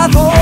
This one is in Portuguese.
amor